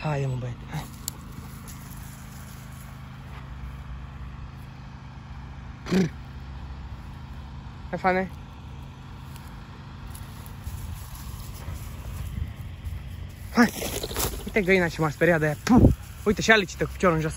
Hai, mă, băiete, hai. Hai, fane. Hai! Uite găina ce m-a speriat de aia. Puh! Uite și alicită cu piciorul în jos.